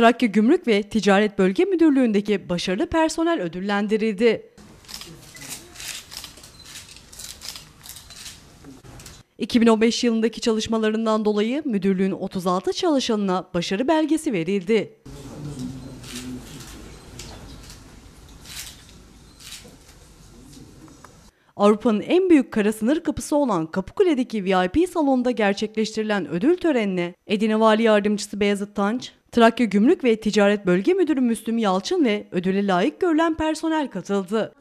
Trakya Gümrük ve Ticaret Bölge Müdürlüğü'ndeki başarılı personel ödüllendirildi. 2015 yılındaki çalışmalarından dolayı müdürlüğün 36 çalışanına başarı belgesi verildi. Avrupa'nın en büyük kara sınır kapısı olan Kapıkule'deki VIP salonda gerçekleştirilen ödül törenine Edirne Vali Yardımcısı Beyazıt Tanç, Trakya Gümrük ve Ticaret Bölge Müdürü Müslüm Yalçın ve ödüle layık görülen personel katıldı.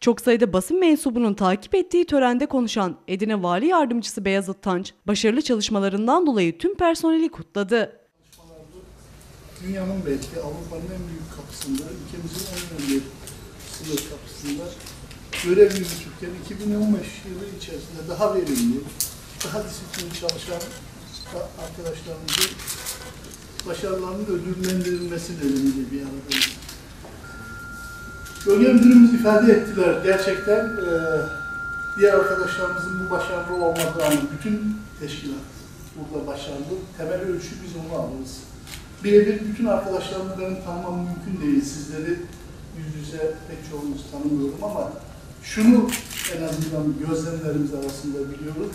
Çok sayıda basın mensubunun takip ettiği törende konuşan Edirne Vali Yardımcısı Beyazıt Tanç, başarılı çalışmalarından dolayı tüm personeli kutladı. Dünyanın belki Avrupa'nın en büyük kapısında, ülkemizin en önemli sınır kapısında görev yürütürken 2015 yılı içerisinde daha verimli, daha disiplinli çalışan arkadaşlarımızın başarılarının ödüllendirilmesi nedeniyle bir aradayız. Bölge ifade ettiler. Gerçekten eee, diğer arkadaşlarımızın bu başarılı olmadığını bütün teşkilat burada başarılı. Temel ölçü biz onu alırız. Birebir bütün arkadaşlarımı benim tanımam mümkün değil. Sizleri yüz yüze pek çoğunuz tanımıyorum ama şunu en azından gözlemlerimiz arasında biliyorum.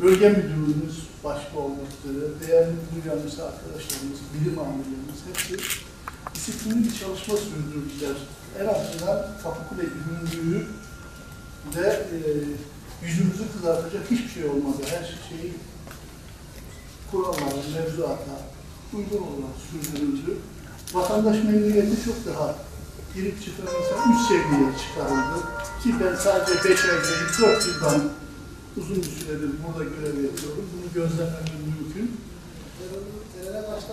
Bölge müdürümüz başta olmak üzere, değerli müdür arkadaşlarımız, bilim amirlerimiz hepsi disiplinli bir çalışma sürdürdüler. En azından Kapıkule Gümrüğü de e, yüzümüzü kızartacak hiçbir şey olmadı. Her şeyi kurallara, mevzuata uygun olarak sürdürüldü. Vatandaş memnuniyeti çok daha girip çıkan insan üst seviyeye çıkarıldı. Ki ben sadece 5 ay 4 yıldan uzun bir süredir burada görev yapıyorum. Bunu gözlemlemem mümkün.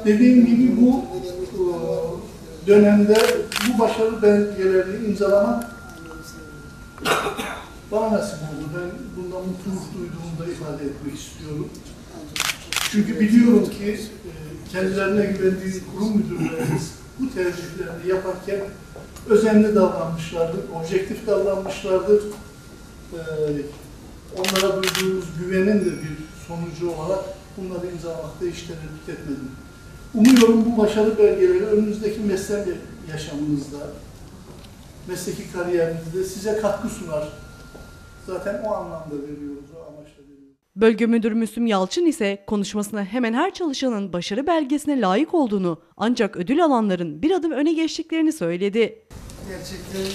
Dediğim gibi bu e, dönemde bu başarı belgelerini imzalamak bana nasip oldu. Ben bundan mutluluk duyduğumu da ifade etmek istiyorum. Çünkü biliyorum ki e, kendilerine güvendiği kurum müdürlerimiz bu tercihlerini yaparken özenli davranmışlardır, objektif davranmışlardır. E, Onlara duyduğumuz güvenin de bir sonucu olarak bunları imzalamakta hiç tereddüt etmedim. Umuyorum bu başarı belgeleri önümüzdeki meslek yaşamınızda, mesleki kariyerinizde size katkı sunar. Zaten o anlamda veriyoruz, o amaçla veriyoruz. Bölge Müdürü Müslüm Yalçın ise konuşmasında hemen her çalışanın başarı belgesine layık olduğunu ancak ödül alanların bir adım öne geçtiklerini söyledi. gerçekten eee,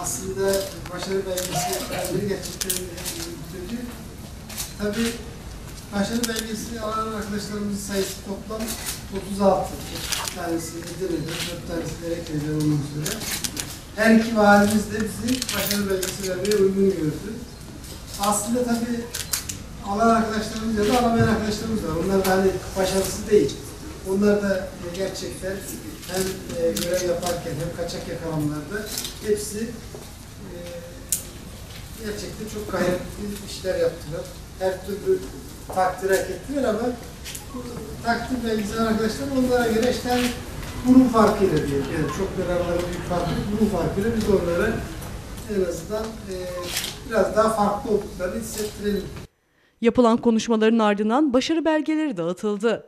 aslında başarı belgesi biri gerçekten ürkütücü. Tabii başarı belgesi alan arkadaşlarımızın sayısı toplam 36. Bir tanesi Edirne'de, dört tanesi Derekle'de olmak üzere. Her iki valimiz de bizi başarı belgesi vermeye uygun gördü. Aslında tabii alan arkadaşlarımız ya da alamayan arkadaşlarımız var. Onlar da hani başarısız değil. Onlar da e, gerçekten hem e, görev yaparken hem kaçak yakalamalarda hepsi e, gerçekten çok gayretli işler yaptılar. Her türlü takdir hak ettiler ama takdir belgesi arkadaşlar onlara göre işte hani burun farkıyla diye. Yani çok aralarında büyük fark yok. Burun farkıyla biz onlara en azından e, biraz daha farklı olduklarını hissettirelim. Yapılan konuşmaların ardından başarı belgeleri dağıtıldı.